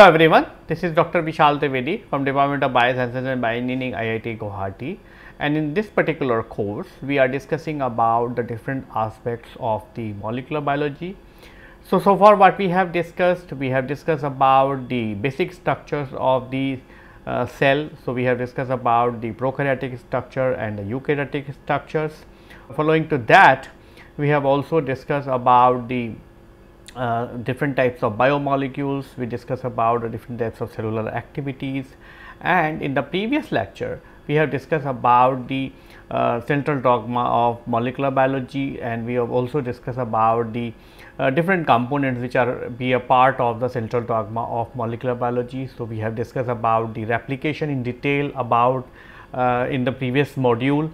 Hello everyone, this is Dr. Vishal Trivedi from Department of Biosciences and Bioengineering IIT Guwahati and in this particular course we are discussing about the different aspects of the molecular biology. So, so far what we have discussed, we have discussed about the basic structures of the uh, cell. So, we have discussed about the prokaryotic structure and the eukaryotic structures. Following to that, we have also discussed about the uh, different types of biomolecules, we discussed about the different types of cellular activities. And in the previous lecture we have discussed about the uh, central dogma of molecular biology. And we have also discussed about the uh, different components which are be a part of the central dogma of molecular biology. So, we have discussed about the replication in detail about uh, in the previous module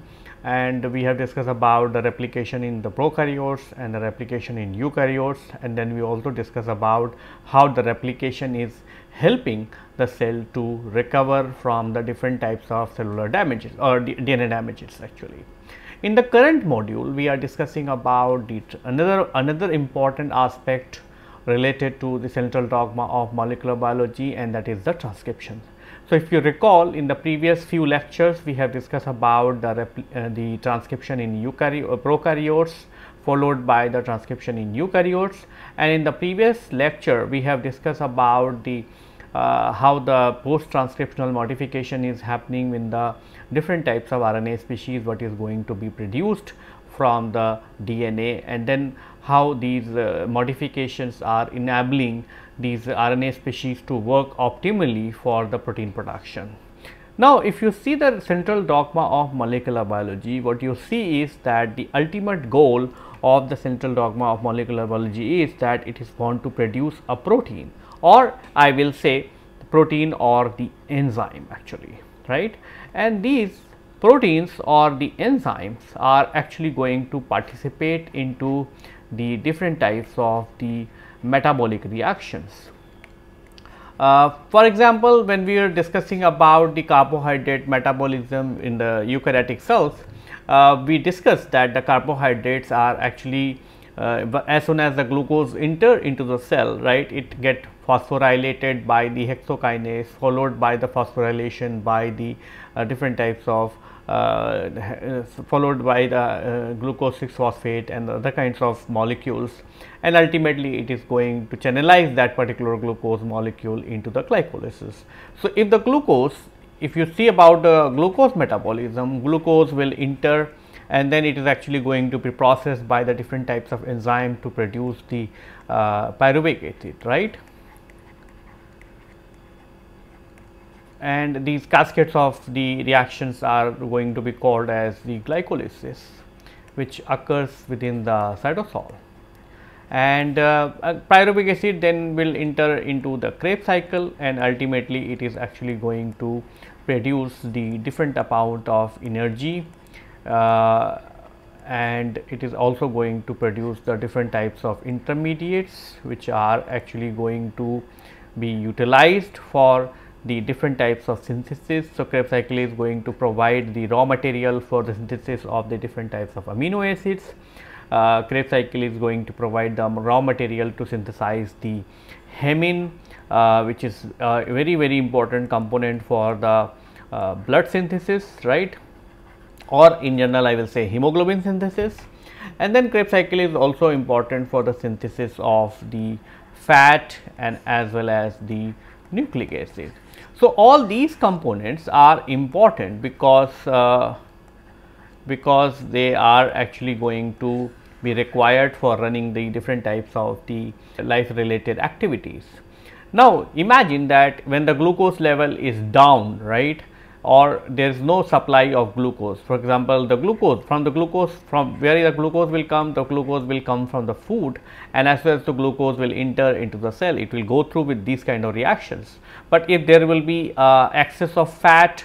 and we have discussed about the replication in the prokaryotes and the replication in eukaryotes and then we also discuss about how the replication is helping the cell to recover from the different types of cellular damages or DNA damages actually. In the current module we are discussing about the another another important aspect related to the central dogma of molecular biology and that is the transcription. So, if you recall in the previous few lectures we have discussed about the, uh, the transcription in eukaryotes, uh, prokaryotes followed by the transcription in eukaryotes. And in the previous lecture we have discussed about the uh, how the post transcriptional modification is happening in the different types of RNA species what is going to be produced from the DNA and then how these uh, modifications are enabling these RNA species to work optimally for the protein production. Now, if you see the central dogma of molecular biology, what you see is that the ultimate goal of the central dogma of molecular biology is that it is want to produce a protein or I will say protein or the enzyme actually, right. And these proteins or the enzymes are actually going to participate into the different types of the metabolic reactions. Uh, for example, when we are discussing about the carbohydrate metabolism in the eukaryotic cells, uh, we discussed that the carbohydrates are actually uh, as soon as the glucose enter into the cell, right, it get phosphorylated by the hexokinase followed by the phosphorylation by the uh, different types of uh, followed by the uh, glucose 6 phosphate and other kinds of molecules and ultimately it is going to channelize that particular glucose molecule into the glycolysis. So, if the glucose if you see about the glucose metabolism glucose will enter and then it is actually going to be processed by the different types of enzyme to produce the uh, pyruvic acid right. And these cascades of the reactions are going to be called as the glycolysis which occurs within the cytosol. And uh, pyruvic acid then will enter into the Krebs cycle and ultimately it is actually going to produce the different amount of energy uh, and it is also going to produce the different types of intermediates which are actually going to be utilized for the different types of synthesis. So, Krebs cycle is going to provide the raw material for the synthesis of the different types of amino acids. Uh, Krebs cycle is going to provide the raw material to synthesize the hemine uh, which is a very very important component for the uh, blood synthesis right or in general I will say hemoglobin synthesis and then Krebs cycle is also important for the synthesis of the fat and as well as the nucleic acid. So, all these components are important because uh, because they are actually going to be required for running the different types of the life related activities. Now, imagine that when the glucose level is down right or there is no supply of glucose. For example, the glucose from the glucose from where the glucose will come, the glucose will come from the food and as well as the glucose will enter into the cell, it will go through with these kind of reactions. But if there will be uh, excess of fat,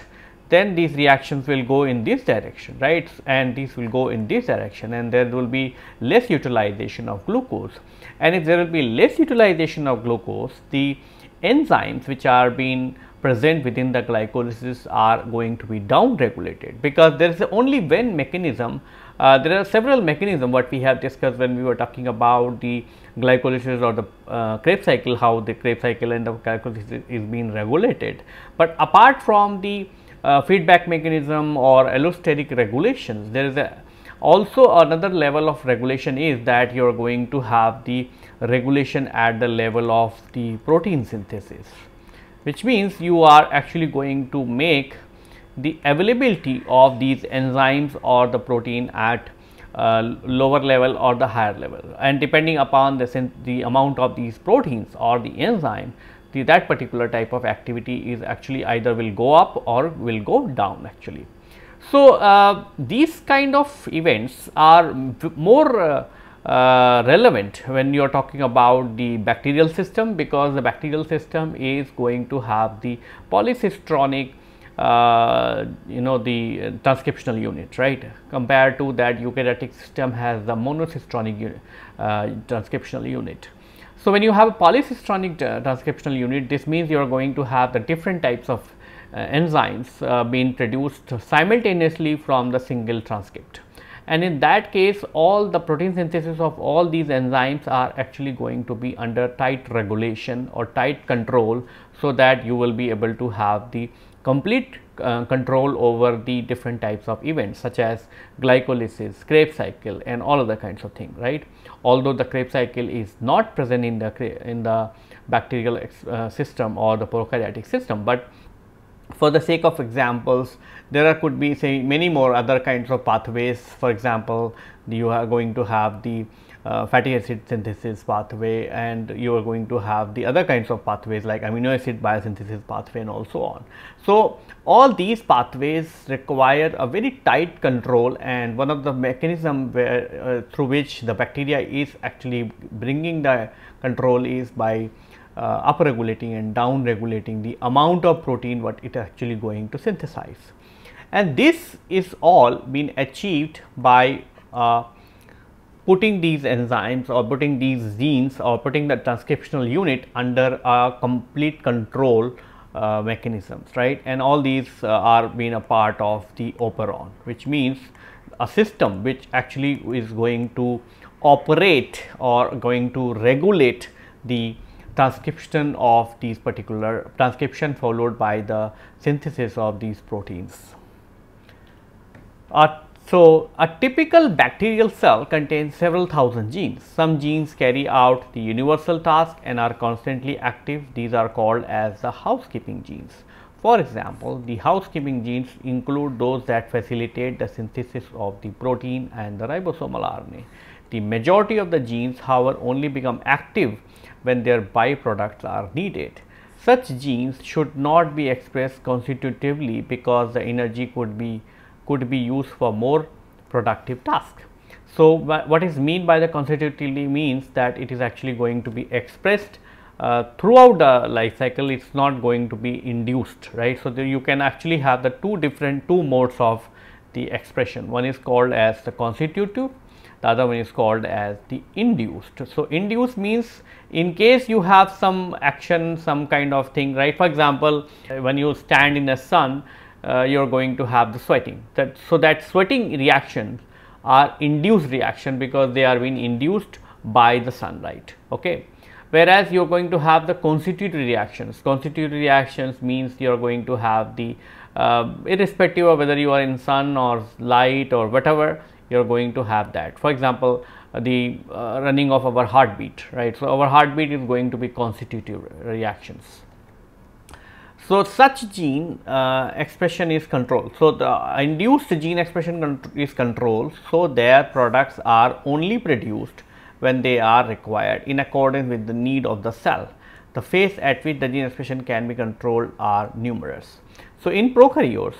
then these reactions will go in this direction, right? And these will go in this direction and there will be less utilization of glucose. And if there will be less utilization of glucose, the enzymes which are being present within the glycolysis are going to be down regulated because there is only when mechanism uh, there are several mechanisms what we have discussed when we were talking about the glycolysis or the uh, Krebs cycle how the Krebs cycle and the glycolysis is being regulated. But apart from the uh, feedback mechanism or allosteric regulations there is a also another level of regulation is that you are going to have the regulation at the level of the protein synthesis which means you are actually going to make the availability of these enzymes or the protein at uh, lower level or the higher level and depending upon the, the amount of these proteins or the enzyme the, that particular type of activity is actually either will go up or will go down actually. So, uh, these kind of events are more uh, uh, relevant when you are talking about the bacterial system because the bacterial system is going to have the polycistronic uh, you know the uh, transcriptional unit right compared to that eukaryotic system has the monocistronic unit, uh, transcriptional unit. So, when you have a polycistronic uh, transcriptional unit this means you are going to have the different types of enzymes being produced simultaneously from the single transcript and in that case all the protein synthesis of all these enzymes are actually going to be under tight regulation or tight control so that you will be able to have the complete uh, control over the different types of events such as glycolysis, Krebs cycle and all other kinds of things right. Although the Krebs cycle is not present in the in the bacterial uh, system or the prokaryotic system, but for the sake of examples there are could be say many more other kinds of pathways for example you are going to have the uh, fatty acid synthesis pathway and you are going to have the other kinds of pathways like amino acid biosynthesis pathway and also on. So, all these pathways require a very tight control and one of the mechanism where uh, through which the bacteria is actually bringing the control is by uh, up regulating and down regulating the amount of protein what it actually going to synthesize. And this is all been achieved by uh, putting these enzymes or putting these genes or putting the transcriptional unit under a complete control uh, mechanisms right and all these uh, are being a part of the operon which means a system which actually is going to operate or going to regulate the transcription of these particular transcription followed by the synthesis of these proteins. A so, a typical bacterial cell contains several thousand genes. Some genes carry out the universal task and are constantly active. These are called as the housekeeping genes. For example, the housekeeping genes include those that facilitate the synthesis of the protein and the ribosomal RNA. The majority of the genes however only become active when their byproducts are needed. Such genes should not be expressed constitutively because the energy could be could be used for more productive task. So, what is mean by the constitutively means that it is actually going to be expressed uh, throughout the life cycle it is not going to be induced right. So, you can actually have the two different two modes of the expression one is called as the constitutive the other one is called as the induced. So, induced means in case you have some action some kind of thing right for example, when you stand in the sun uh, you are going to have the sweating. That, so, that sweating reactions are induced reaction because they are being induced by the sunlight. Okay. Whereas, you are going to have the constitutive reactions. Constitutive reactions means you are going to have the uh, irrespective of whether you are in sun or light or whatever you are going to have that. For example, uh, the uh, running of our heartbeat right. So, our heartbeat is going to be constitutive reactions. So, such gene uh, expression is controlled. So, the induced gene expression is controlled. So, their products are only produced when they are required in accordance with the need of the cell. The phase at which the gene expression can be controlled are numerous. So, in prokaryotes,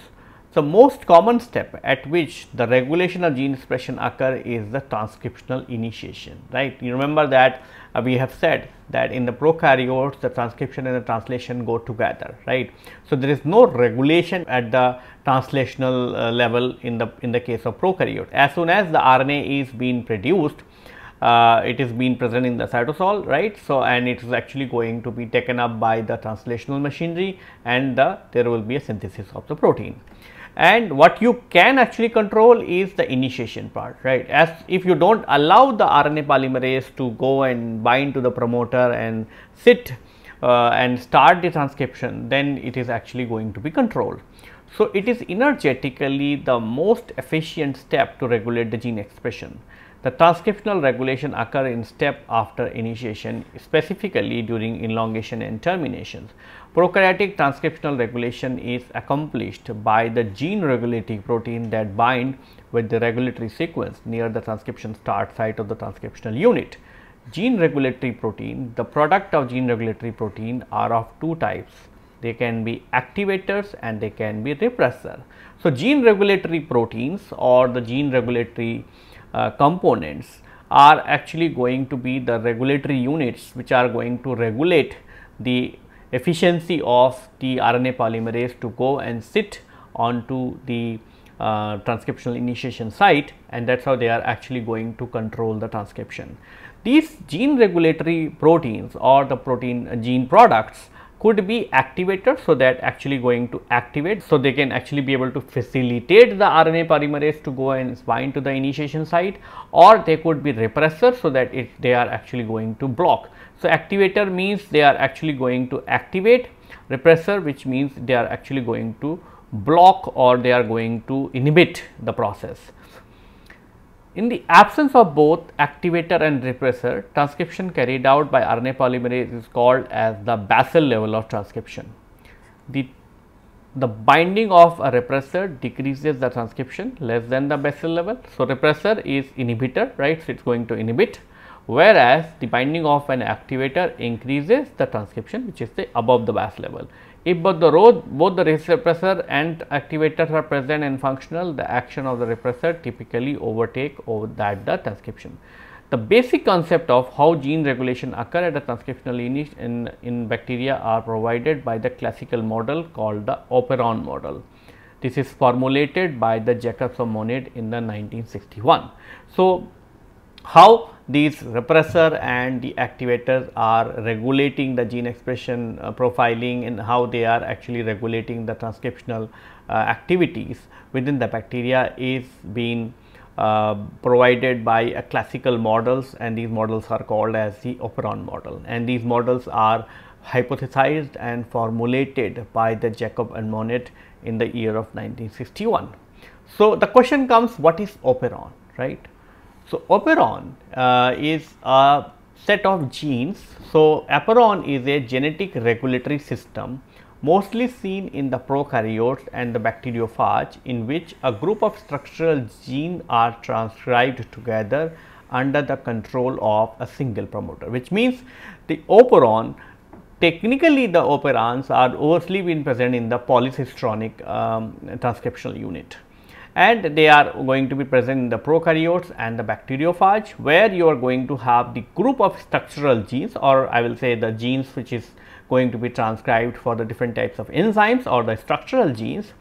the most common step at which the regulation of gene expression occur is the transcriptional initiation, right. You remember that uh, we have said that in the prokaryotes the transcription and the translation go together, right. So, there is no regulation at the translational uh, level in the in the case of prokaryote. As soon as the RNA is being produced, uh, it is being present in the cytosol right. So, and it is actually going to be taken up by the translational machinery and the there will be a synthesis of the protein. And what you can actually control is the initiation part right as if you do not allow the RNA polymerase to go and bind to the promoter and sit uh, and start the transcription then it is actually going to be controlled. So, it is energetically the most efficient step to regulate the gene expression. The transcriptional regulation occur in step after initiation specifically during elongation and terminations. Prokaryotic transcriptional regulation is accomplished by the gene regulatory protein that bind with the regulatory sequence near the transcription start site of the transcriptional unit. Gene regulatory protein, the product of gene regulatory protein are of two types. They can be activators and they can be repressor. So, gene regulatory proteins or the gene regulatory uh, components are actually going to be the regulatory units which are going to regulate the efficiency of the RNA polymerase to go and sit onto the uh, transcriptional initiation site and that is how they are actually going to control the transcription. These gene regulatory proteins or the protein uh, gene products could be activators. So, that actually going to activate. So, they can actually be able to facilitate the RNA polymerase to go and bind to the initiation site or they could be repressors. So, that it, they are actually going to block. So, activator means they are actually going to activate repressor which means they are actually going to block or they are going to inhibit the process. In the absence of both activator and repressor, transcription carried out by RNA polymerase is called as the basal level of transcription. The, the binding of a repressor decreases the transcription less than the basal level. So, repressor is inhibitor, right. So, it is going to inhibit whereas the binding of an activator increases the transcription which is the above the base level. If both the road, both the repressor and activators are present and functional, the action of the repressor typically overtake over that the transcription. The basic concept of how gene regulation occur at the transcriptional unit in, in bacteria are provided by the classical model called the operon model. This is formulated by the Jacob and Monod in the 1961. So, how these repressor and the activators are regulating the gene expression uh, profiling and how they are actually regulating the transcriptional uh, activities within the bacteria is being uh, provided by a classical models and these models are called as the operon model and these models are hypothesized and formulated by the Jacob and Monod in the year of 1961. So, the question comes what is operon right so, operon uh, is a set of genes. So, operon is a genetic regulatory system mostly seen in the prokaryotes and the bacteriophage in which a group of structural genes are transcribed together under the control of a single promoter which means the operon technically the operons are overly been present in the polycistronic um, transcriptional unit and they are going to be present in the prokaryotes and the bacteriophage where you are going to have the group of structural genes or I will say the genes which is going to be transcribed for the different types of enzymes or the structural genes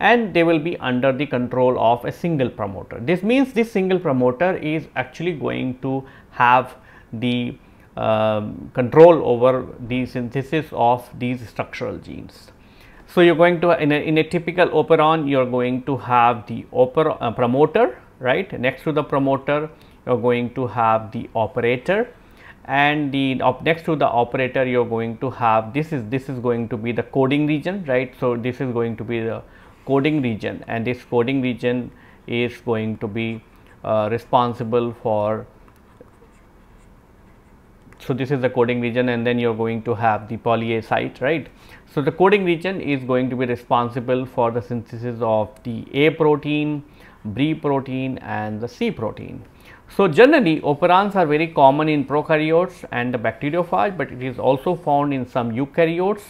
and they will be under the control of a single promoter. This means this single promoter is actually going to have the um, control over the synthesis of these structural genes. So, you are going to in a, in a typical operon you are going to have the oper, uh, promoter right? Next to the promoter you are going to have the operator. And the next to the operator you are going to have this is this is going to be the coding region right. So, this is going to be the coding region. And this coding region is going to be uh, responsible for so this is the coding region and then you are going to have the poly A site right so, the coding region is going to be responsible for the synthesis of the A protein, B protein and the C protein. So, generally operons are very common in prokaryotes and the bacteriophage, but it is also found in some eukaryotes.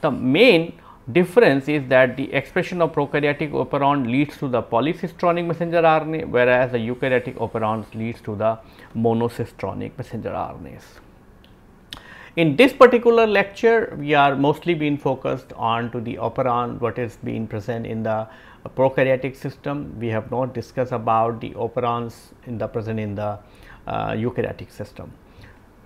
The main difference is that the expression of prokaryotic operon leads to the polycistronic messenger RNA, whereas the eukaryotic operons leads to the monocistronic messenger RNAs. In this particular lecture, we are mostly being focused on to the operon what is being present in the prokaryotic system. We have not discussed about the operons in the present in the uh, eukaryotic system.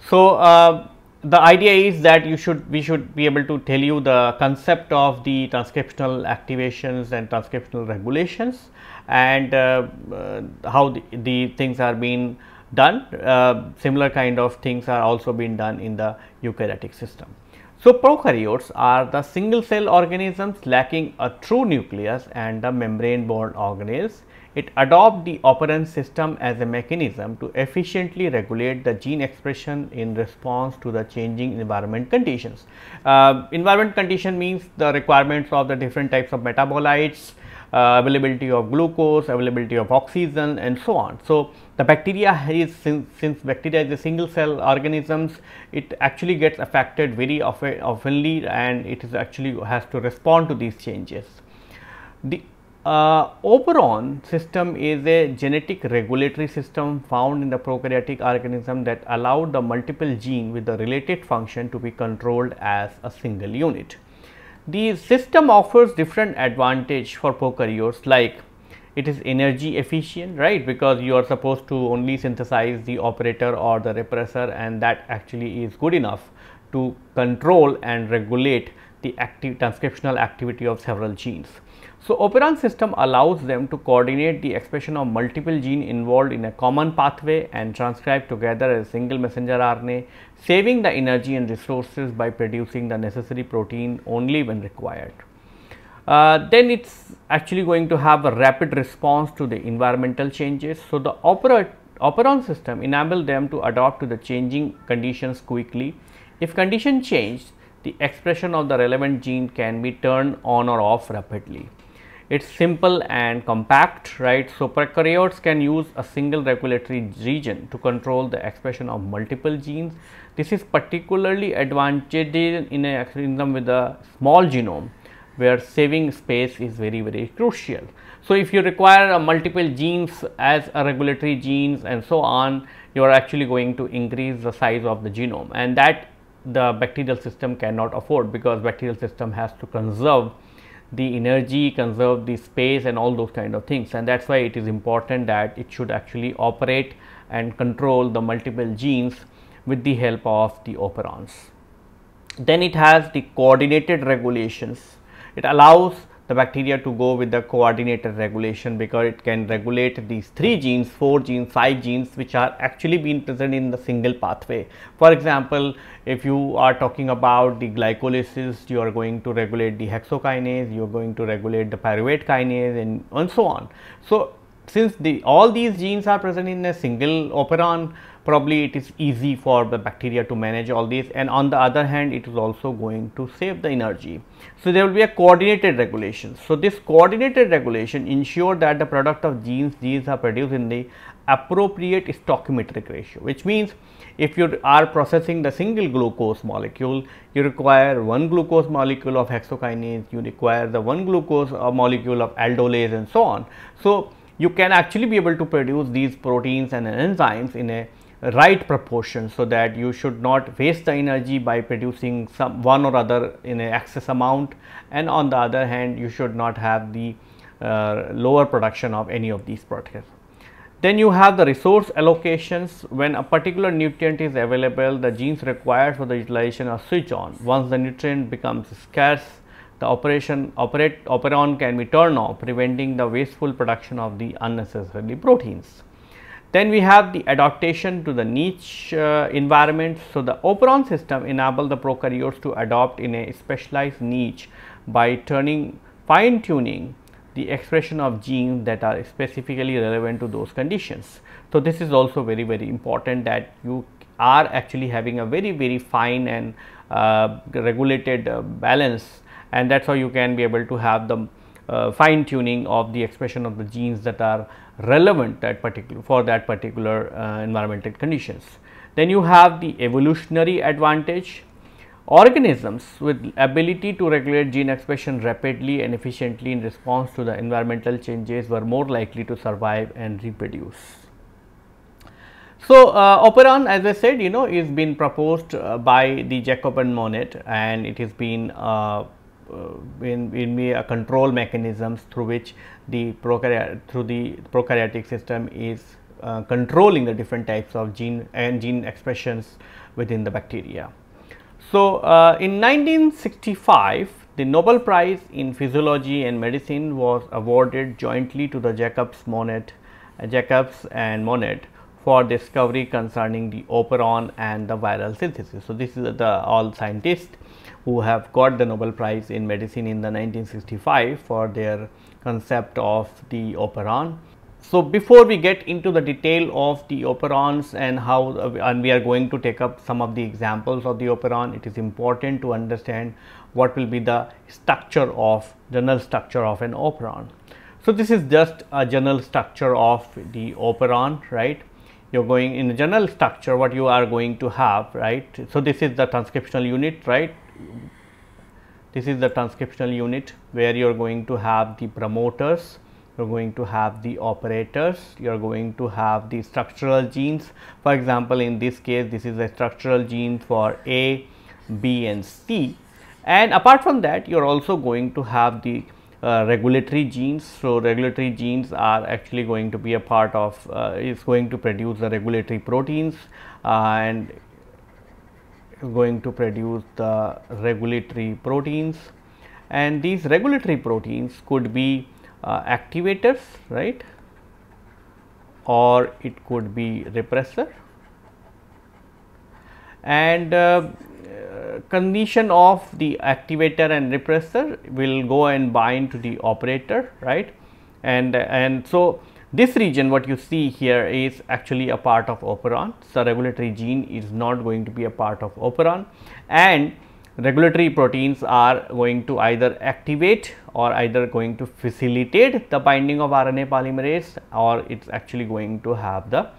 So, uh, the idea is that you should we should be able to tell you the concept of the transcriptional activations and transcriptional regulations and uh, uh, how the, the, things are being done uh, similar kind of things are also being done in the eukaryotic system. So, prokaryotes are the single cell organisms lacking a true nucleus and the membrane bound organelles it adopts the operon system as a mechanism to efficiently regulate the gene expression in response to the changing environment conditions. Uh, environment condition means the requirements of the different types of metabolites, uh, availability of glucose, availability of oxygen and so on. So, the bacteria is since, since bacteria is a single cell organisms, it actually gets affected very often, oftenly and it is actually has to respond to these changes. The uh, operon system is a genetic regulatory system found in the prokaryotic organism that allowed the multiple gene with the related function to be controlled as a single unit. The system offers different advantage for prokaryotes like it is energy efficient right because you are supposed to only synthesize the operator or the repressor and that actually is good enough to control and regulate the active transcriptional activity of several genes. So, operon system allows them to coordinate the expression of multiple gene involved in a common pathway and transcribe together as a single messenger RNA, saving the energy and resources by producing the necessary protein only when required. Uh, then it is actually going to have a rapid response to the environmental changes. So, the opera, operon system enable them to adapt to the changing conditions quickly. If condition change, the expression of the relevant gene can be turned on or off rapidly it's simple and compact right so prokaryotes can use a single regulatory region to control the expression of multiple genes this is particularly advantageous in a organism with a small genome where saving space is very very crucial so if you require uh, multiple genes as a regulatory genes and so on you are actually going to increase the size of the genome and that the bacterial system cannot afford because bacterial system has to conserve the energy, conserve the space and all those kind of things and that is why it is important that it should actually operate and control the multiple genes with the help of the operons. Then it has the coordinated regulations. It allows the bacteria to go with the coordinated regulation because it can regulate these three genes, four genes, five genes which are actually being present in the single pathway. For example, if you are talking about the glycolysis, you are going to regulate the hexokinase, you are going to regulate the pyruvate kinase and, and so on. So, since the all these genes are present in a single operon, probably it is easy for the bacteria to manage all these and on the other hand it is also going to save the energy. So, there will be a coordinated regulation. So, this coordinated regulation ensure that the product of genes these are produced in the appropriate stoichiometric ratio which means if you are processing the single glucose molecule you require one glucose molecule of hexokinase you require the one glucose uh, molecule of aldolase and so on. So, you can actually be able to produce these proteins and enzymes in a right proportion so that you should not waste the energy by producing some one or other in an excess amount and on the other hand you should not have the uh, lower production of any of these proteins. Then you have the resource allocations when a particular nutrient is available the genes required for the utilization are switched on. Once the nutrient becomes scarce the operation operate operon can be turned off preventing the wasteful production of the unnecessarily proteins. Then we have the adaptation to the niche uh, environment. So, the operon system enable the prokaryotes to adopt in a specialized niche by turning fine tuning the expression of genes that are specifically relevant to those conditions. So, this is also very very important that you are actually having a very very fine and uh, regulated uh, balance and that is how you can be able to have the uh, fine tuning of the expression of the genes that are relevant that particular for that particular uh, environmental conditions. Then you have the evolutionary advantage organisms with ability to regulate gene expression rapidly and efficiently in response to the environmental changes were more likely to survive and reproduce. So, uh, operon as I said you know is been proposed uh, by the Jacob and Monod and it has been uh, uh in, in a control mechanisms through which the prokaryotic through the prokaryotic system is uh, controlling the different types of gene and gene expressions within the bacteria. So, uh, in 1965 the Nobel Prize in Physiology and Medicine was awarded jointly to the Jacobs Monod, uh, Jacobs and Monod for discovery concerning the operon and the viral synthesis. So, this is the all scientists who have got the Nobel Prize in Medicine in the 1965 for their concept of the operon so, before we get into the detail of the operons and how and we are going to take up some of the examples of the operon, it is important to understand what will be the structure of general structure of an operon. So, this is just a general structure of the operon, right. You are going in the general structure what you are going to have, right. So, this is the transcriptional unit, right. This is the transcriptional unit where you are going to have the promoters, you are going to have the operators, you are going to have the structural genes. For example, in this case, this is a structural gene for A, B and C. And apart from that, you are also going to have the uh, regulatory genes. So, regulatory genes are actually going to be a part of uh, is going to produce the regulatory proteins uh, and going to produce the regulatory proteins. And these regulatory proteins could be uh, activators right? Or it could be repressor. And uh, condition of the activator and repressor will go and bind to the operator right? And and so this region what you see here is actually a part of operon so regulatory gene is not going to be a part of operon and regulatory proteins are going to either activate or either going to facilitate the binding of RNA polymerase or it is actually going to have the uh,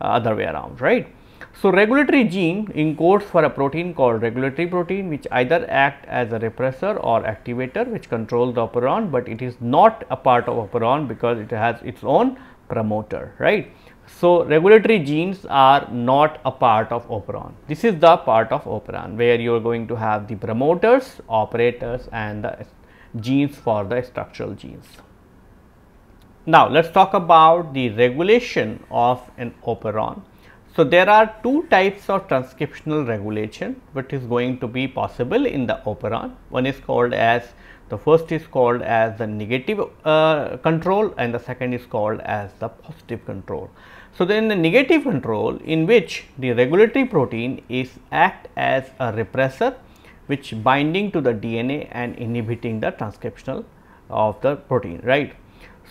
other way around right. So, regulatory gene encodes for a protein called regulatory protein which either act as a repressor or activator which controls the operon, but it is not a part of operon because it has its own promoter right. So, regulatory genes are not a part of operon. This is the part of operon where you are going to have the promoters, operators and the genes for the structural genes. Now, let us talk about the regulation of an operon. So, there are two types of transcriptional regulation which is going to be possible in the operon. One is called as the first is called as the negative uh, control and the second is called as the positive control. So, then the negative control in which the regulatory protein is act as a repressor which binding to the DNA and inhibiting the transcriptional of the protein right.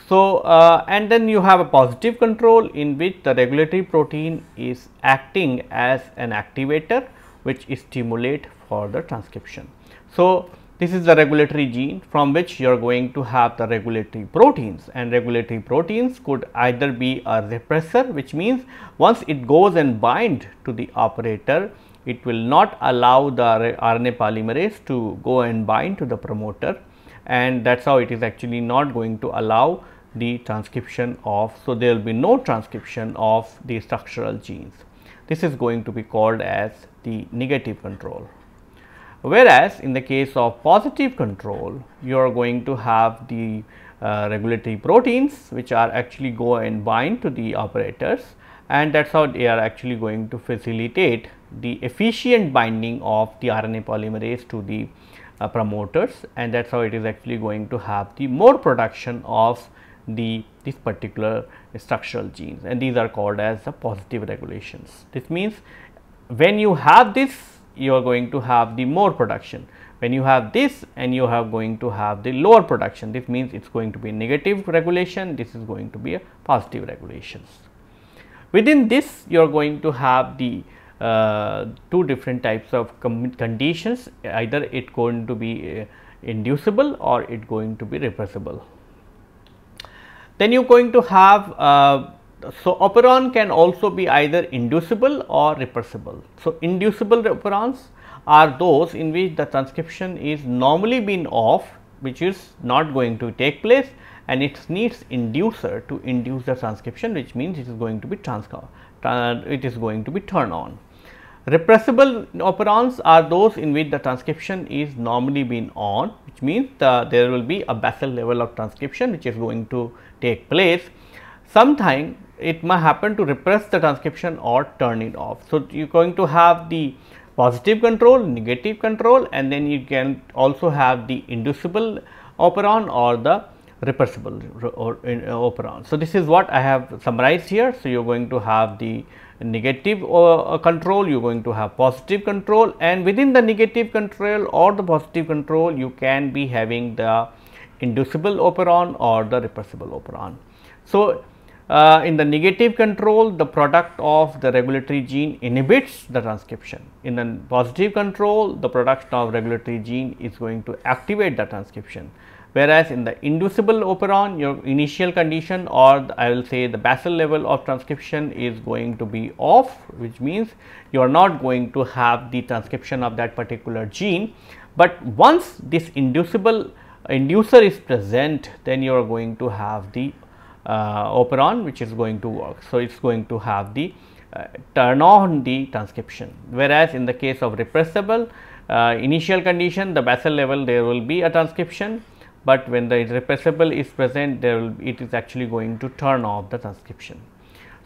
So, uh, and then you have a positive control in which the regulatory protein is acting as an activator which stimulate for the transcription. So, this is the regulatory gene from which you are going to have the regulatory proteins and regulatory proteins could either be a repressor which means once it goes and bind to the operator it will not allow the RNA polymerase to go and bind to the promoter and that is how it is actually not going to allow the transcription of. So, there will be no transcription of the structural genes. This is going to be called as the negative control. Whereas, in the case of positive control, you are going to have the uh, regulatory proteins which are actually go and bind to the operators and that is how they are actually going to facilitate the efficient binding of the RNA polymerase to the uh, promoters and that is how it is actually going to have the more production of the this particular structural genes and these are called as the positive regulations. This means when you have this you are going to have the more production. When you have this and you are going to have the lower production, this means it is going to be negative regulation, this is going to be a positive regulations. Within this you are going to have the two different types of conditions either it going to be uh, inducible or it going to be repressible. Then you are going to have uh, so, operon can also be either inducible or repressible. So, inducible operons are those in which the transcription is normally been off which is not going to take place and it needs inducer to induce the transcription which means it is going to be transcribed it is going to be turned on. Repressible operons are those in which the transcription is normally been on which means the, there will be a basal level of transcription which is going to take place. Sometime it may happen to repress the transcription or turn it off. So, you are going to have the positive control, negative control and then you can also have the inducible operon or the repressible uh, operon. So, this is what I have summarized here. So, you are going to have the negative uh, control, you are going to have positive control and within the negative control or the positive control you can be having the inducible operon or the repressible operon. So, uh, in the negative control the product of the regulatory gene inhibits the transcription. In the positive control the production of regulatory gene is going to activate the transcription whereas in the inducible operon your initial condition or I will say the basal level of transcription is going to be off which means you are not going to have the transcription of that particular gene, but once this inducible inducer is present then you are going to have the uh, operon which is going to work. So, it is going to have the uh, turn on the transcription. Whereas in the case of repressible uh, initial condition the basal level there will be a transcription but when the irrepressible is present there will it is actually going to turn off the transcription.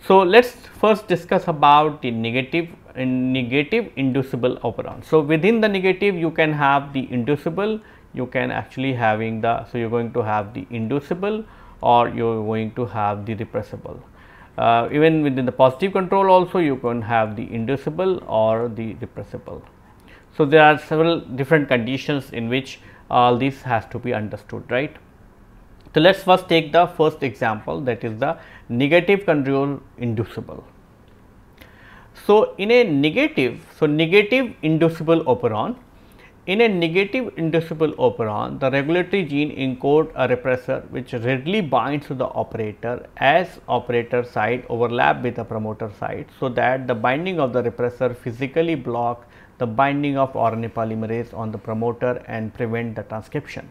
So, let us first discuss about the negative negative inducible operon. So, within the negative you can have the inducible you can actually having the so you are going to have the inducible or you are going to have the repressible. Uh, even within the positive control also you can have the inducible or the repressible. So, there are several different conditions in which all this has to be understood right. So, let us first take the first example that is the negative control inducible. So, in a negative, so negative inducible operon, in a negative inducible operon, the regulatory gene encode a repressor which readily binds to the operator as operator site overlap with the promoter site. So, that the binding of the repressor physically block the binding of RNA polymerase on the promoter and prevent the transcription.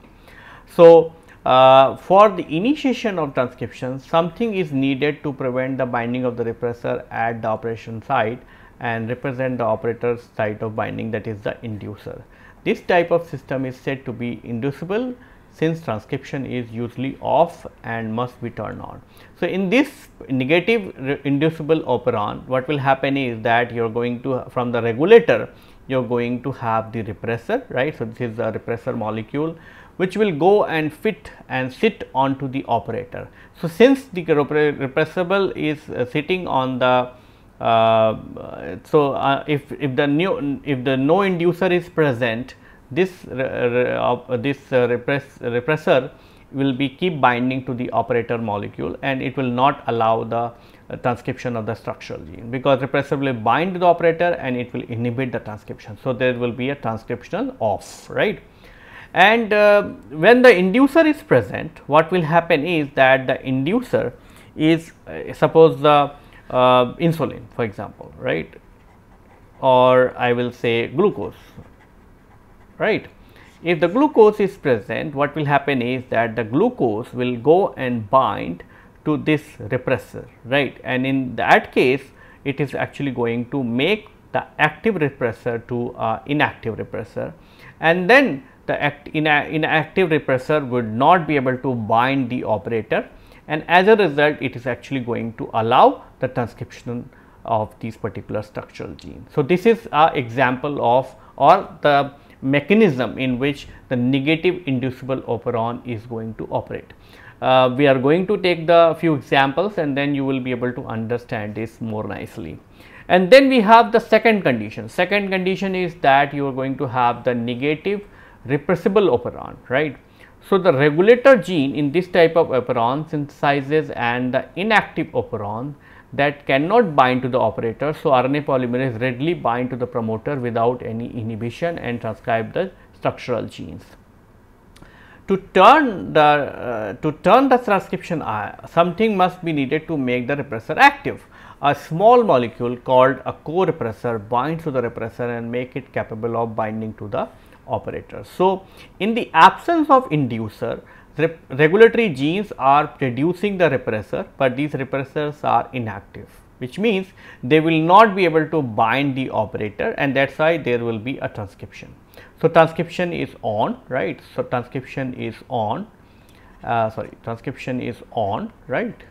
So, uh, for the initiation of transcription something is needed to prevent the binding of the repressor at the operation site and represent the operator's site of binding that is the inducer. This type of system is said to be inducible since transcription is usually off and must be turned on. So, in this negative inducible operon what will happen is that you are going to from the regulator you are going to have the repressor right. So, this is a repressor molecule which will go and fit and sit onto the operator. So, since the repressible is uh, sitting on the uh, so uh, if, if the new if the no inducer is present this this uh, repress, repressor will be keep binding to the operator molecule and it will not allow the transcription of the structural gene because repressor will bind the operator and it will inhibit the transcription. So, there will be a transcriptional off right and uh, when the inducer is present what will happen is that the inducer is uh, suppose the uh, insulin for example right or I will say glucose right. If the glucose is present what will happen is that the glucose will go and bind to this repressor right and in that case it is actually going to make the active repressor to uh, inactive repressor and then the act inactive repressor would not be able to bind the operator and as a result it is actually going to allow the transcription of these particular structural genes. So, this is a example of or the mechanism in which the negative inducible operon is going to operate. Uh, we are going to take the few examples and then you will be able to understand this more nicely. And then we have the second condition. Second condition is that you are going to have the negative repressible operon, right. So, the regulator gene in this type of operon synthesizes and the inactive operon that cannot bind to the operator. So, RNA polymerase readily bind to the promoter without any inhibition and transcribe the structural genes to turn the uh, to turn the transcription uh, something must be needed to make the repressor active. A small molecule called a co-repressor binds to the repressor and make it capable of binding to the operator. So, in the absence of inducer regulatory genes are producing the repressor, but these repressors are inactive which means they will not be able to bind the operator and that is why there will be a transcription. So, transcription is on right. So, transcription is on uh, sorry transcription is on right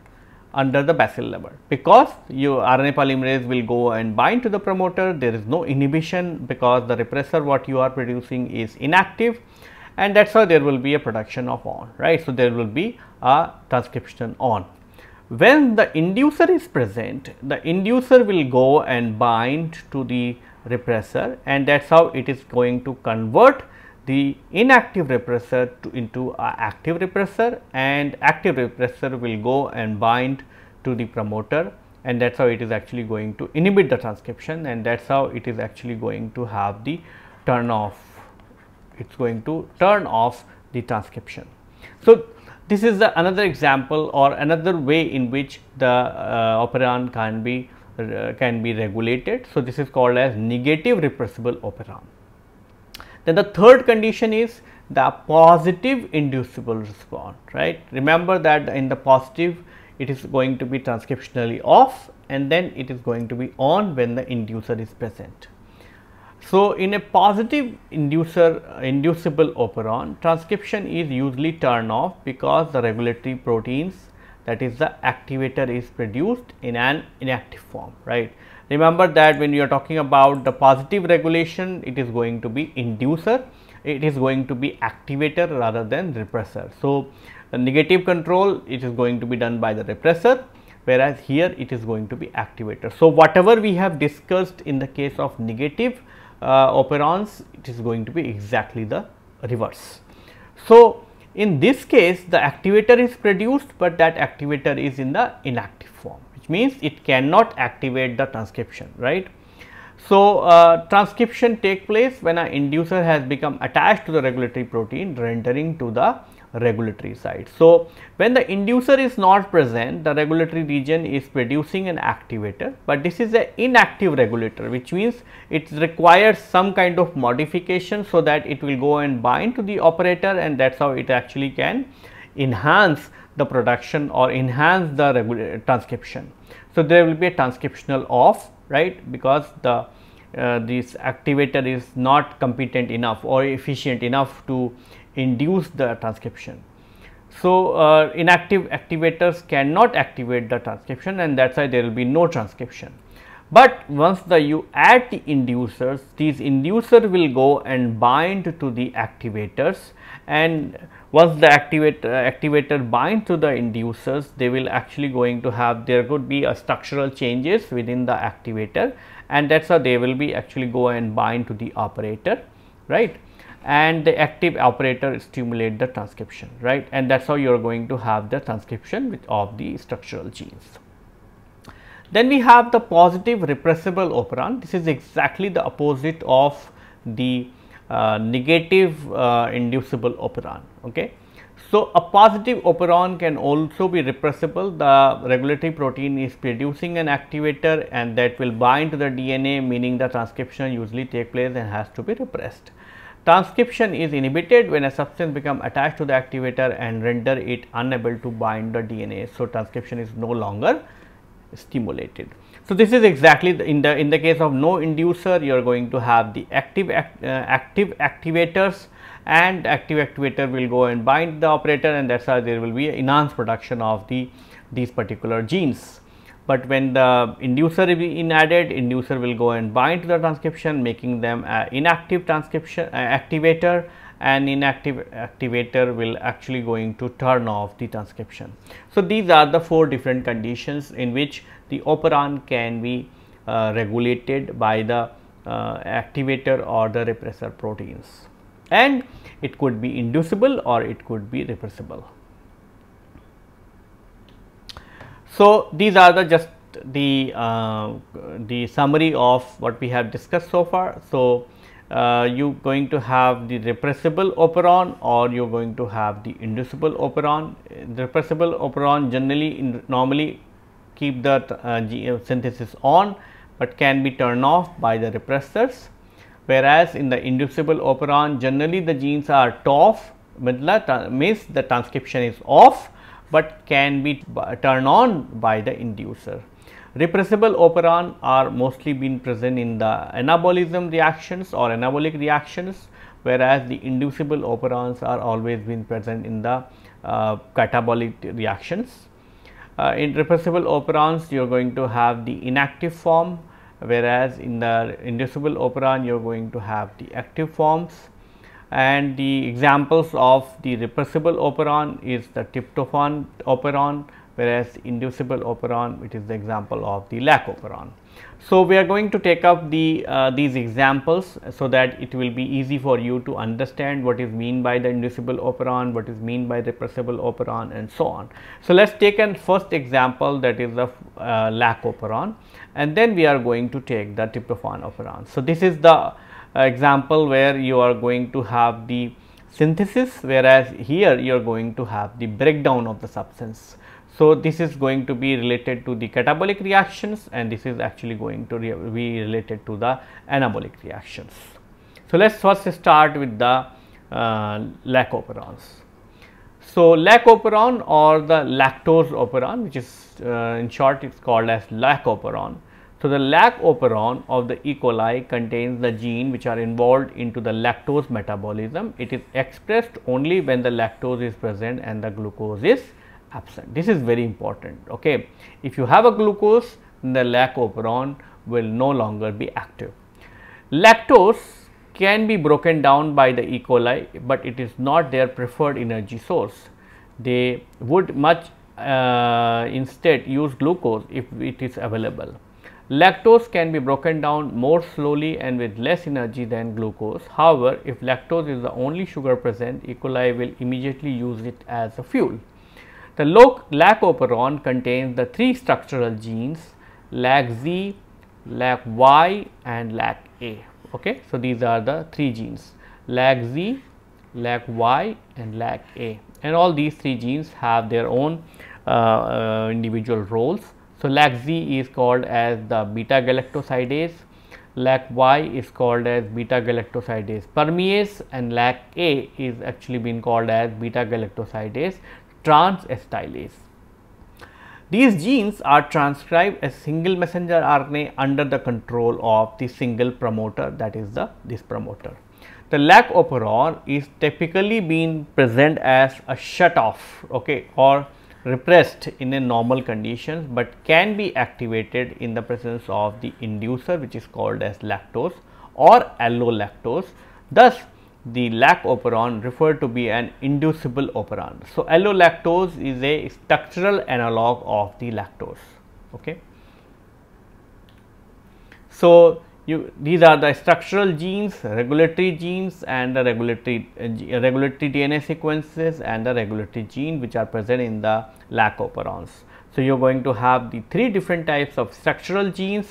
under the basal level because your RNA polymerase will go and bind to the promoter there is no inhibition because the repressor what you are producing is inactive and that is why there will be a production of on right. So, there will be a transcription on. When the inducer is present the inducer will go and bind to the repressor and that is how it is going to convert the inactive repressor to into a active repressor and active repressor will go and bind to the promoter and that is how it is actually going to inhibit the transcription and that is how it is actually going to have the turn off it is going to turn off the transcription. So, this is the another example or another way in which the uh, operon can be Uh, can be regulated. So, this is called as negative repressible operon. Then the third condition is the positive inducible response, right. Remember that in the positive it is going to be transcriptionally off and then it is going to be on when the inducer is present. So, in a positive inducer inducible operon transcription is usually turned off because the regulatory proteins that is the activator is produced in an inactive form right. Remember that when you are talking about the positive regulation it is going to be inducer it is going to be activator rather than repressor. So, the negative control it is going to be done by the repressor whereas here it is going to be activator. So, whatever we have discussed in the case of negative uh, operons it is going to be exactly the reverse. So, in this case the activator is produced, but that activator is in the inactive form which means it cannot activate the transcription right. So, uh, transcription take place when an inducer has become attached to the regulatory protein rendering to the regulatory site. So, when the inducer is not present the regulatory region is producing an activator, but this is an inactive regulator which means it requires some kind of modification so that it will go and bind to the operator and that is how it actually can enhance the production or enhance the transcription. So, there will be a transcriptional off right because the uh, this activator is not competent enough or efficient enough to induce the transcription. So, uh, inactive activators cannot activate the transcription and that is why there will be no transcription. But once the you add the inducers, these inducer will go and bind to the activators and once the activator, activator bind to the inducers, they will actually going to have there could be a structural changes within the activator and that is how they will be actually go and bind to the operator, right and the active operator stimulate the transcription right and that is how you are going to have the transcription with of the structural genes. Then we have the positive repressible operon this is exactly the opposite of the uh, negative uh, inducible operon. Okay. So, a positive operon can also be repressible the regulatory protein is producing an activator and that will bind to the DNA meaning the transcription usually take place and has to be repressed. Transcription is inhibited when a substance become attached to the activator and render it unable to bind the DNA. So, transcription is no longer stimulated. So, this is exactly the, in the in the case of no inducer you are going to have the active act, uh, active activators and active activator will go and bind the operator and that is why there will be enhanced production of the these particular genes but when the inducer is in added inducer will go and bind to the transcription making them inactive transcription uh, activator and inactive activator will actually going to turn off the transcription. So, these are the four different conditions in which the operon can be uh, regulated by the uh, activator or the repressor proteins and it could be inducible or it could be repressible. So, these are the just the uh, the summary of what we have discussed so far. So, uh, you going to have the repressible operon or you are going to have the inducible operon. The repressible operon generally in, normally keep the uh, synthesis on, but can be turned off by the repressors. Whereas, in the inducible operon generally the genes are tough means the transcription is off, but can be turned on by the inducer. Repressible operon are mostly been present in the anabolism reactions or anabolic reactions, whereas the inducible operons are always been present in the uh, catabolic reactions. Uh, in repressible operons, you are going to have the inactive form, whereas in the inducible operon, you are going to have the active forms. And the examples of the repressible operon is the tryptophan operon, whereas inducible operon it is the example of the lac operon. So, we are going to take up the uh, these examples so that it will be easy for you to understand what is mean by the inducible operon, what is mean by the repressible operon and so on. So, let us take an first example that is the uh, lac operon and then we are going to take the tryptophan operon. So, this is the example where you are going to have the synthesis whereas here you are going to have the breakdown of the substance. So, this is going to be related to the catabolic reactions and this is actually going to be related to the anabolic reactions. So, let us first start with the uh, lac operons. So, lac operon or the lactose operon which is uh, in short it is called as lac operon. So, the lac operon of the E. coli contains the gene which are involved into the lactose metabolism. It is expressed only when the lactose is present and the glucose is absent. This is very important. Okay. If you have a glucose, the lac operon will no longer be active. Lactose can be broken down by the E. coli, but it is not their preferred energy source. They would much uh, instead use glucose if it is available. Lactose can be broken down more slowly and with less energy than glucose. However, if lactose is the only sugar present, E. coli will immediately use it as a fuel. The lac operon contains the three structural genes LAC-Z, LAC-Y and LAC-A. Okay. So, these are the three genes LAC-Z, LAC-Y and LAC-A and all these three genes have their own uh, uh, individual roles. So, LAC-Z is called as the beta galactosidase, LAC-Y is called as beta galactosidase permease and LAC-A is actually been called as beta galactosidase transacetylase. These genes are transcribed as single messenger RNA under the control of the single promoter that is the this promoter. The lac operon is typically being present as a shut off okay, or repressed in a normal conditions, but can be activated in the presence of the inducer which is called as lactose or allolactose. Thus, the lac operon referred to be an inducible operon. So, allolactose is a structural analog of the lactose. Okay. So, you, these are the structural genes, regulatory genes and the regulatory uh, regulatory DNA sequences and the regulatory gene which are present in the lac operons. So, you are going to have the three different types of structural genes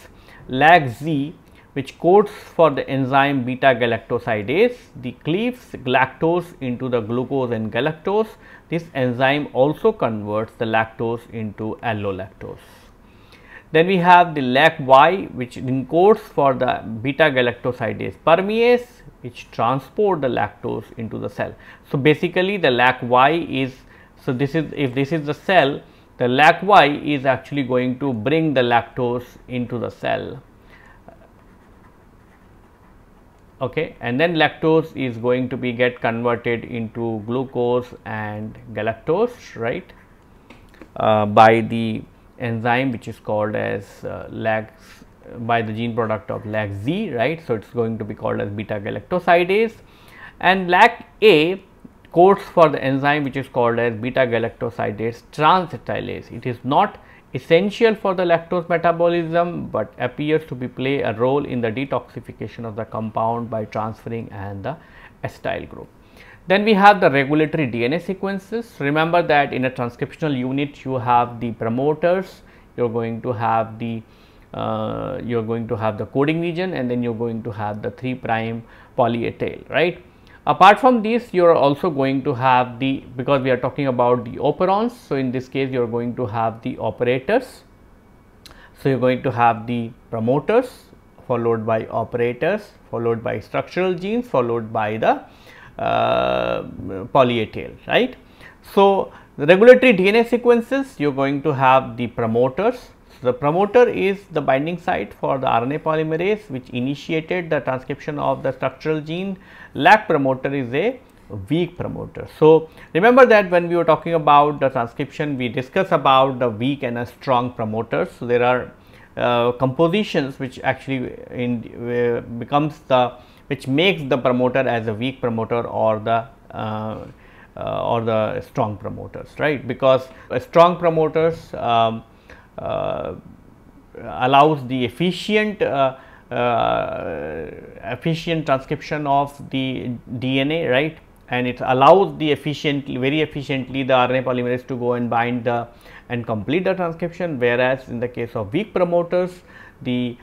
LAC-Z which codes for the enzyme beta galactosidase. The cleaves lactose into the glucose and galactose. This enzyme also converts the lactose into allolactose. Then we have the LAC-Y which encodes for the beta galactosidase permease which transport the lactose into the cell. So, basically the LAC-Y is, so this is if this is the cell, the LAC-Y is actually going to bring the lactose into the cell. Okay? And then lactose is going to be get converted into glucose and galactose right? Uh, by the enzyme which is called as uh, lax by the gene product of lac-Z right? So it's going to be called as beta galactosidase. And lac-A codes for the enzyme which is called as beta galactosidase transacetylase it is not essential for the lactose metabolism, but appears to be play a role in the detoxification of the compound by transferring and the acetyl group. Then we have the regulatory DNA sequences. Remember that in a transcriptional unit you have the promoters, you are going to have the uh, you are going to have the coding region and then you are going to have the 3 prime poly A tail right. Apart from this, you are also going to have the, because we are talking about the operons. So, in this case, you are going to have the operators. So, you are going to have the promoters followed by operators, followed by structural genes, followed by the uh, poly-A tail, right. So, the regulatory DNA sequences you are going to have the promoters. The promoter is the binding site for the RNA polymerase which initiated the transcription of the structural gene. Lac promoter is a weak promoter. So, remember that when we were talking about the transcription we discussed about the weak and a strong promoters. So, there are uh, compositions which actually in, uh, becomes the which makes the promoter as a weak promoter or the uh, uh or the strong promoters right? Because strong promoters um, uh, allows the efficient uh, efficient transcription of the DNA right? And it allows the efficiently very efficiently the RNA polymerase to go and bind the and complete the transcription whereas in the case of weak promoters the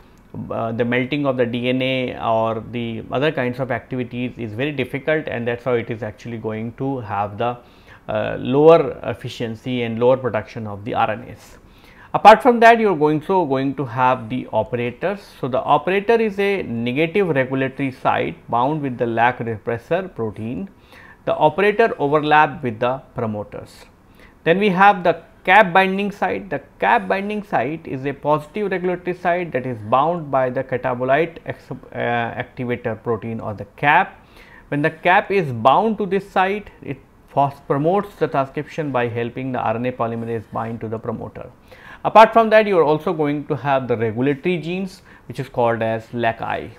uh, the melting of the DNA or the other kinds of activities is very difficult and that is how it is actually going to have the uh, lower efficiency and lower production of the RNAs. Apart from that you are going so going to have the operators. So, the operator is a negative regulatory site bound with the lac repressor protein the operator overlap with the promoters. Then we have the cap binding site. The cap binding site is a positive regulatory site that is bound by the catabolite uh, activator protein or the cap. When the cap is bound to this site, it promotes the transcription by helping the RNA polymerase bind to the promoter. Apart from that, you are also going to have the regulatory genes which is called as LAC-I.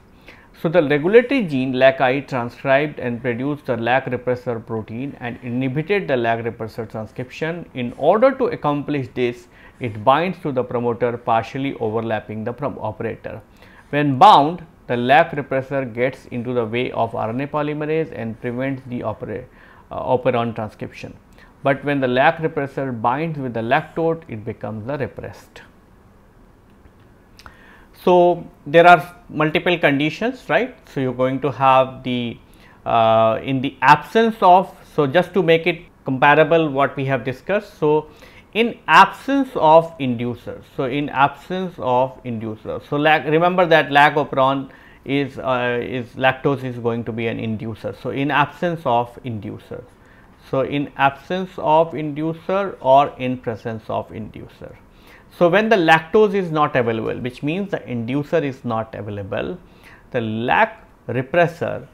So, the regulatory gene LAC-I transcribed and produced the LAC repressor protein and inhibited the LAC repressor transcription. In order to accomplish this, it binds to the promoter partially overlapping the operator. When bound, the LAC repressor gets into the way of RNA polymerase and prevents the uh, operon transcription. But when the LAC repressor binds with the lactose, it becomes the repressed. So, there are multiple conditions right. So, you are going to have the uh, in the absence of so just to make it comparable what we have discussed. So, in absence of inducers. So, in absence of inducers. So, remember that lac operon is uh, is lactose is going to be an inducer. So, in absence of inducer. So, in absence of inducer or in presence of inducer. So, when the lactose is not available which means the inducer is not available, the lac repressor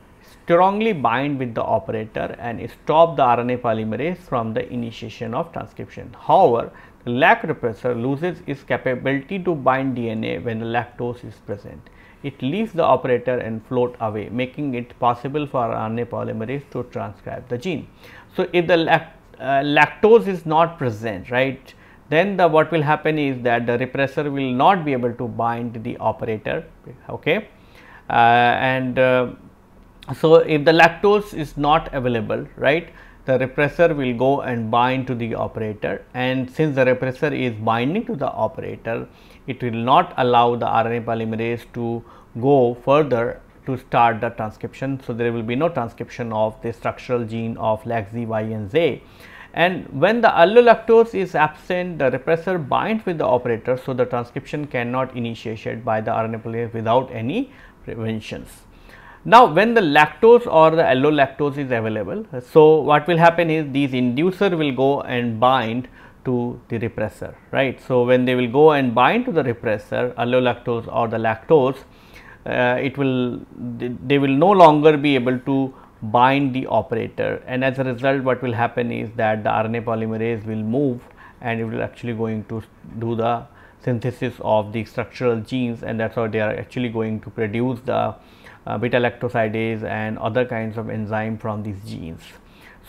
strongly bind with the operator and stop the RNA polymerase from the initiation of transcription. However, the lac repressor loses its capability to bind DNA when the lactose is present. It leaves the operator and float away making it possible for RNA polymerase to transcribe the gene. So, if the lact uh, lactose is not present right then the what will happen is that the repressor will not be able to bind the operator okay? Uh, and uh, so if the lactose is not available right the repressor will go and bind to the operator. And since the repressor is binding to the operator it will not allow the RNA polymerase to go further to start the transcription. So, there will be no transcription of the structural gene of LAC-Z, Y and Z and when the allolactose is absent the repressor binds with the operator. So, the transcription cannot initiated by the RNA polymerase without any preventions. Now, when the lactose or the allolactose is available, so what will happen is these inducer will go and bind to the repressor, right. So, when they will go and bind to the repressor allolactose or the lactose, uh, it will they, they will no longer be able to bind the operator and as a result what will happen is that the RNA polymerase will move and it will actually going to do the synthesis of the structural genes and that is how they are actually going to produce the uh, beta lactosidase and other kinds of enzyme from these genes.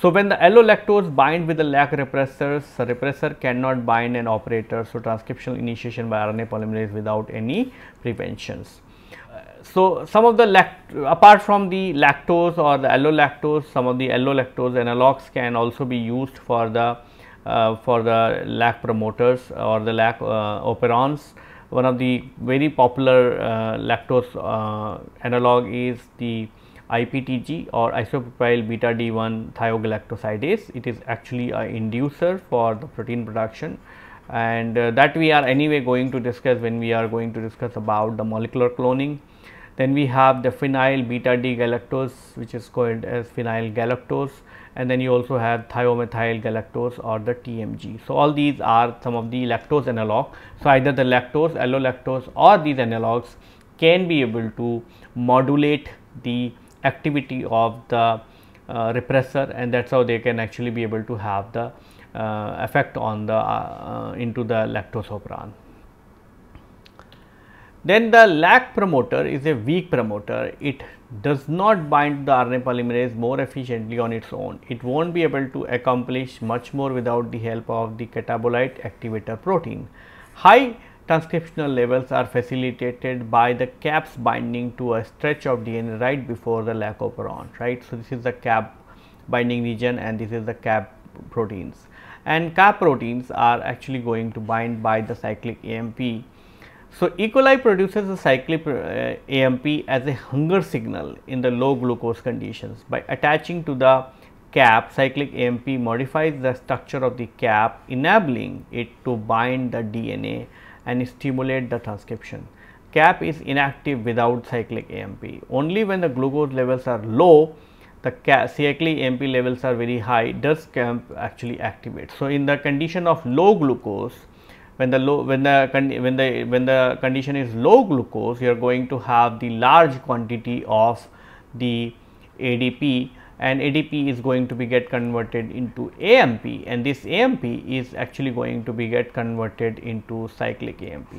So, when the allolactose bind with the lac repressors, the repressor cannot bind an operator. So, transcriptional initiation by RNA polymerase without any preventions so, some of the apart from the lactose or the allolactose, some of the allolactose analogs can also be used for the uh, for the lac promoters or the lac uh, operons. One of the very popular uh, lactose uh, analog is the IPTG or isopropyl beta D1 thiogalactosidase. It is actually a inducer for the protein production and uh, that we are anyway going to discuss when we are going to discuss about the molecular cloning then we have the phenyl beta D galactose which is called as phenyl galactose and then you also have thiomethyl galactose or the TMG. So, all these are some of the lactose analog. So, either the lactose, allolactose or these analogs can be able to modulate the activity of the uh, repressor and that is how they can actually be able to have the uh, effect on the uh, uh into the lactose operon. Then the lac promoter is a weak promoter. It does not bind the RNA polymerase more efficiently on its own. It not be able to accomplish much more without the help of the catabolite activator protein. High transcriptional levels are facilitated by the caps binding to a stretch of DNA right before the lac operon, right. So, this is the cap binding region and this is the cap proteins and cap proteins are actually going to bind by the cyclic AMP so, E. coli produces a cyclic uh, AMP as a hunger signal in the low glucose conditions. By attaching to the cap, cyclic AMP modifies the structure of the cap, enabling it to bind the DNA and stimulate the transcription. Cap is inactive without cyclic AMP. Only when the glucose levels are low, the cyclic AMP levels are very high, does CAMP actually activate. So, in the condition of low glucose, when the low when the when the when the condition is low glucose you are going to have the large quantity of the ADP and ADP is going to be get converted into AMP and this AMP is actually going to be get converted into cyclic AMP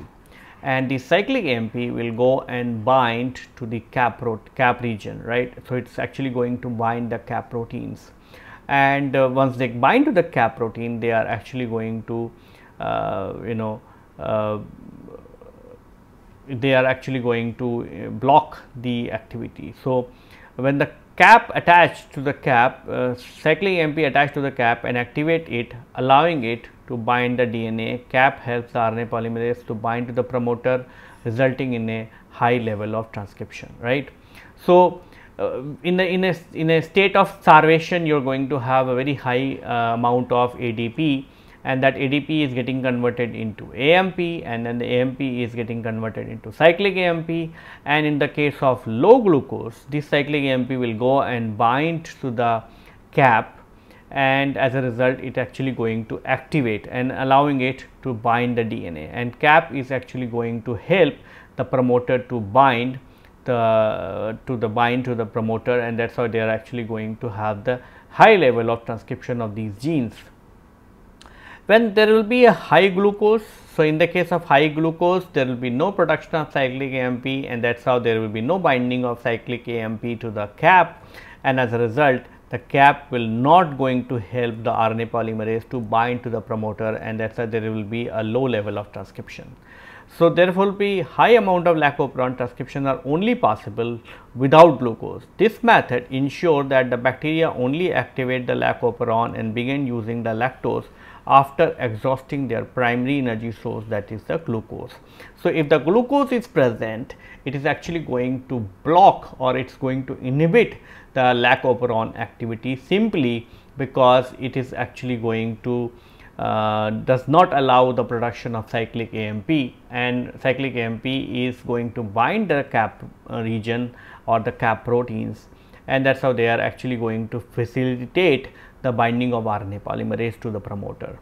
and the cyclic AMP will go and bind to the cap, cap region right. So, it is actually going to bind the cap proteins and uh, once they bind to the cap protein they are actually going to you know uh, they are actually going to uh, block the activity. So, when the cap attached to the cap uh, cyclic AMP attached to the cap and activate it allowing it to bind the DNA cap helps the RNA polymerase to bind to the promoter resulting in a high level of transcription right. So, uh, in the in a in a state of starvation you are going to have a very high uh, amount of ADP and that ADP is getting converted into AMP and then the AMP is getting converted into cyclic AMP and in the case of low glucose this cyclic AMP will go and bind to the cap and as a result it actually going to activate and allowing it to bind the DNA and cap is actually going to help the promoter to bind the to the bind to the promoter and that is how they are actually going to have the high level of transcription of these genes when there will be a high glucose. So, in the case of high glucose there will be no production of cyclic AMP and that is how there will be no binding of cyclic AMP to the cap and as a result the cap will not going to help the RNA polymerase to bind to the promoter and that is why there will be a low level of transcription. So, there will be high amount of lac operon transcription are only possible without glucose. This method ensure that the bacteria only activate the lac operon and begin using the lactose after exhausting their primary energy source that is the glucose. So, if the glucose is present it is actually going to block or it is going to inhibit the lac operon activity simply because it is actually going to uh, does not allow the production of cyclic AMP and cyclic AMP is going to bind the cap uh, region or the cap proteins and that is how they are actually going to facilitate the binding of RNA polymerase to the promoter.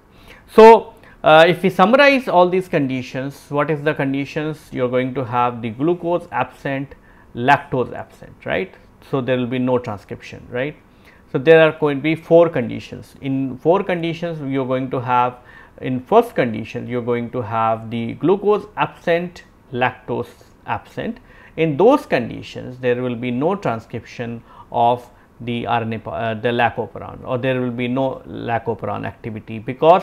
So, uh, if we summarize all these conditions, what is the conditions? You are going to have the glucose absent, lactose absent, right. So, there will be no transcription, right. So, there are going to be four conditions. In four conditions, you are going to have in first condition, you are going to have the glucose absent, lactose absent. In those conditions, there will be no transcription of the RNA uh, the lac operon or there will be no lac operon activity because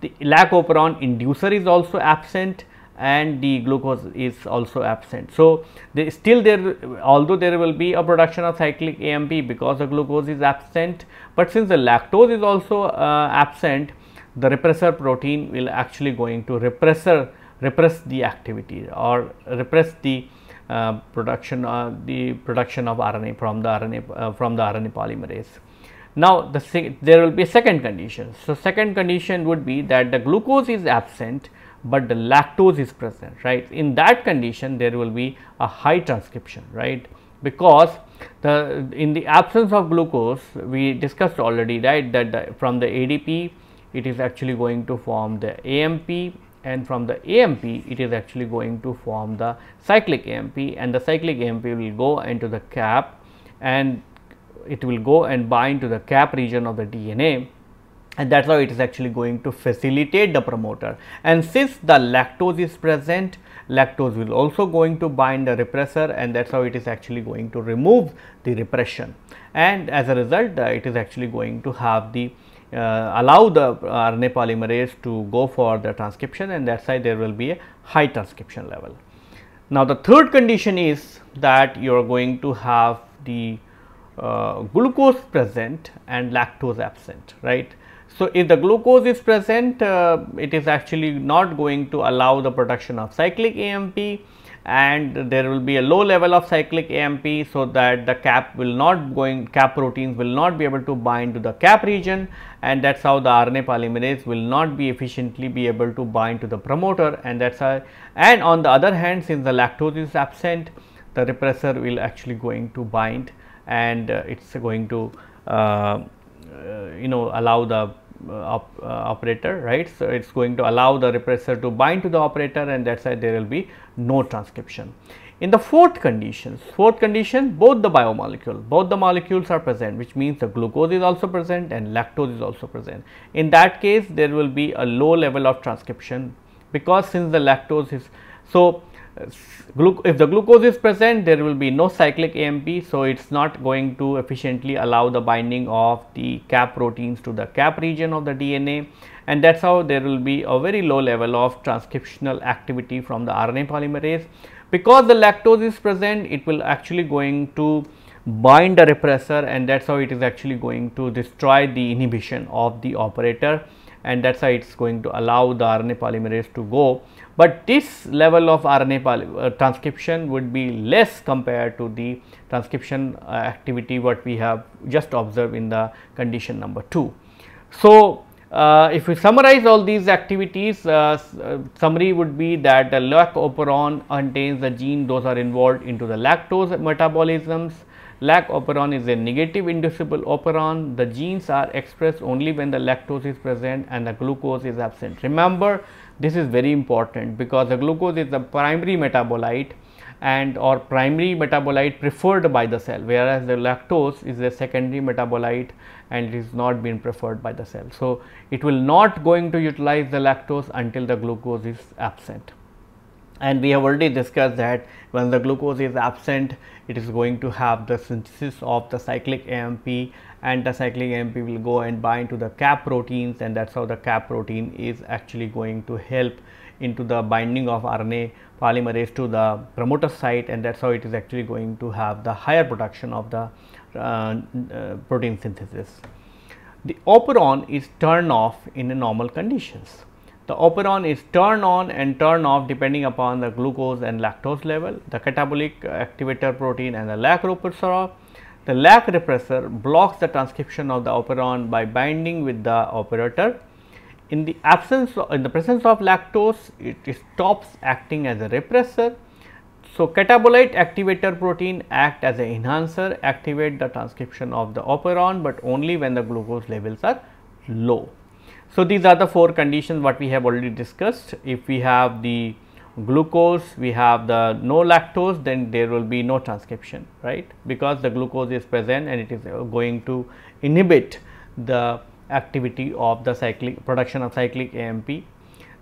the lac operon inducer is also absent and the glucose is also absent. So, they still there although there will be a production of cyclic AMP because the glucose is absent, but since the lactose is also uh, absent the repressor protein will actually going to repressor repress the activity or repress the production uh, the production of RNA from the RNA uh, from the RNA polymerase. Now, the there will be a second condition. So, second condition would be that the glucose is absent, but the lactose is present right. In that condition there will be a high transcription right because the in the absence of glucose we discussed already right that the, from the ADP it is actually going to form the AMP and from the AMP it is actually going to form the cyclic AMP and the cyclic AMP will go into the cap and it will go and bind to the cap region of the DNA and that is how it is actually going to facilitate the promoter. And since the lactose is present lactose will also going to bind the repressor. And that is how it is actually going to remove the repression. And as a result uh, it is actually going to have the allow the RNA polymerase to go for the transcription and that is why there will be a high transcription level. Now, the third condition is that you are going to have the uh, glucose present and lactose absent right. So, if the glucose is present, uh, it is actually not going to allow the production of cyclic AMP and there will be a low level of cyclic AMP. So, that the cap will not going cap proteins will not be able to bind to the cap region and that is how the RNA polymerase will not be efficiently be able to bind to the promoter and that is how and on the other hand since the lactose is absent the repressor will actually going to bind and uh, it is going to uh, uh, you know allow the op, uh, operator right. So, it is going to allow the repressor to bind to the operator and that is why there will be no transcription. In the fourth condition, fourth condition both the biomolecule, both the molecules are present which means the glucose is also present and lactose is also present. In that case there will be a low level of transcription because since the lactose is so if the glucose is present there will be no cyclic AMP. So, it is not going to efficiently allow the binding of the cap proteins to the cap region of the DNA and that is how there will be a very low level of transcriptional activity from the RNA polymerase. Because the lactose is present it will actually going to bind the repressor and that is how it is actually going to destroy the inhibition of the operator and that is how it is going to allow the RNA polymerase to go but this level of RNA uh, transcription would be less compared to the transcription uh, activity what we have just observed in the condition number 2. So, uh, if we summarize all these activities, uh, uh summary would be that the lac operon contains the gene those are involved into the lactose metabolisms. Lac operon is a negative inducible operon. The genes are expressed only when the lactose is present and the glucose is absent. Remember, this is very important because the glucose is the primary metabolite and or primary metabolite preferred by the cell whereas the lactose is a secondary metabolite and it is not being preferred by the cell. So, it will not going to utilize the lactose until the glucose is absent and we have already discussed that when the glucose is absent it is going to have the synthesis of the cyclic AMP and the cyclic AMP will go and bind to the cap proteins and that is how the cap protein is actually going to help into the binding of RNA polymerase to the promoter site and that is how it is actually going to have the higher production of the uh, uh, protein synthesis. The operon is turned off in the normal conditions the operon is turned on and turned off depending upon the glucose and lactose level, the catabolic activator protein and the lac repressor. The lac repressor blocks the transcription of the operon by binding with the operator. In the absence in the presence of lactose, it stops acting as a repressor. So, catabolite activator protein act as an enhancer, activate the transcription of the operon, but only when the glucose levels are low. So, these are the four conditions what we have already discussed. If we have the glucose, we have the no lactose, then there will be no transcription, right? Because the glucose is present and it is uh, going to inhibit the activity of the cyclic production of cyclic AMP.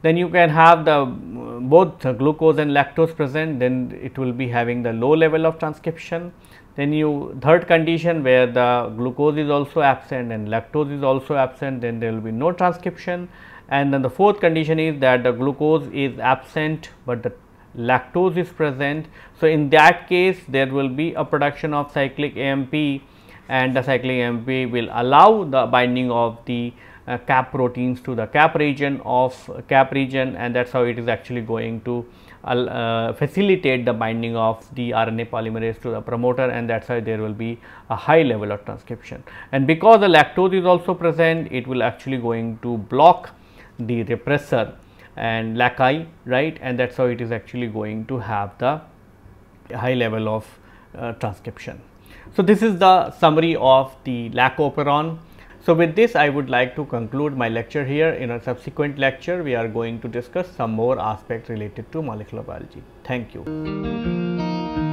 Then you can have the uh, both glucose and lactose present, then it will be having the low level of transcription then you third condition where the glucose is also absent and lactose is also absent then there will be no transcription and then the fourth condition is that the glucose is absent but the lactose is present. So, in that case there will be a production of cyclic AMP and the cyclic AMP will allow the binding of the uh, cap proteins to the cap region of cap region and that is how it is actually going to uh, facilitate the binding of the RNA polymerase to the promoter and that is why there will be a high level of transcription. And because the lactose is also present, it will actually going to block the repressor and LAC-I right and that is how it is actually going to have the high level of uh, transcription. So, this is the summary of the lac operon. So, with this I would like to conclude my lecture here. In a subsequent lecture, we are going to discuss some more aspects related to molecular biology. Thank you.